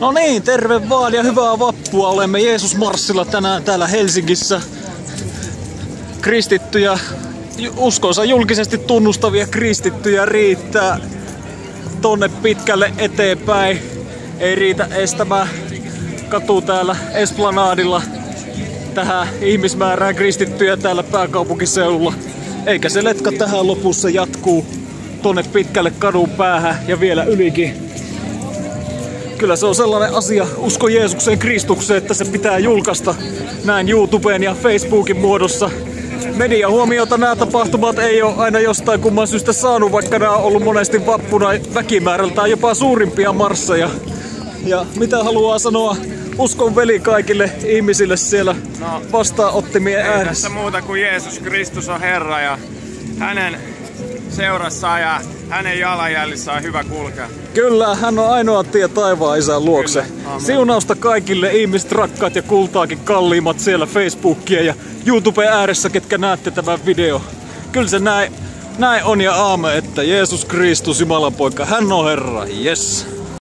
No niin, terve vaan ja hyvää vappua. Olemme Jeesus Marssilla tänään täällä Helsingissä. Kristittyjä, uskonsa julkisesti tunnustavia kristittyjä riittää tonne pitkälle eteenpäin. Ei riitä estämään katu täällä Esplanadilla tähän ihmismäärään kristittyjä täällä pääkaupunkiseudulla. Eikä se letka tähän lopussa jatkuu tonne pitkälle kadun päähän ja vielä ylikin kyllä se on sellainen asia, usko Jeesukseen Kristukseen, että se pitää julkaista näin YouTubeen ja Facebookin muodossa. Media huomiota nämä tapahtumat ei ole aina jostain kumman syystä saanut, vaikka nämä on ollut monesti vappuna väkimäärältään jopa suurimpia marsseja. Ja mitä haluaa sanoa uskon veli kaikille ihmisille siellä no, vastaanottimien ääressä? muuta kuin Jeesus Kristus on Herra ja hänen seurassa ja hänen jalanjäljissä on hyvä kulkea. Kyllä, hän on ainoa tie taivaan isän luokse. Kyllä, Siunausta kaikille ihmiset rakkaat ja kultaakin kalliimmat siellä Facebookia ja YouTube ääressä, ketkä näette tämän video. Kyllä se näin, näin on ja aame, että Jeesus Kristus, Jumalan poika, hän on Herra, yes.